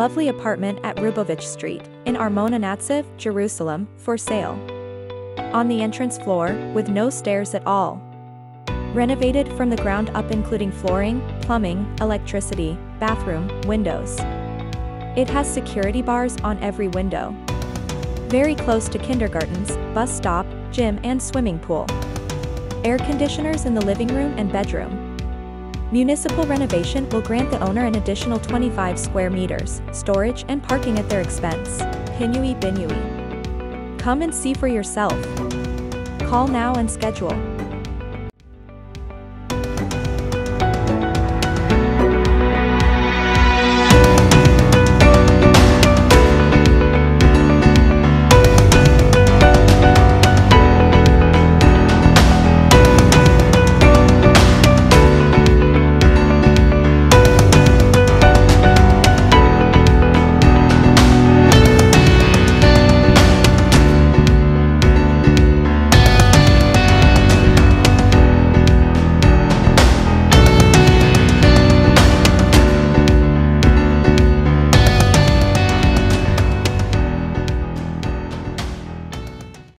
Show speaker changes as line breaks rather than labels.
lovely apartment at Rubovitch Street, in Armona Natsiv, Jerusalem, for sale. On the entrance floor, with no stairs at all. Renovated from the ground up including flooring, plumbing, electricity, bathroom, windows. It has security bars on every window. Very close to kindergartens, bus stop, gym and swimming pool. Air conditioners in the living room and bedroom. Municipal renovation will grant the owner an additional 25 square meters, storage and parking at their expense. Pinui Binui. Come and see for yourself. Call now and schedule.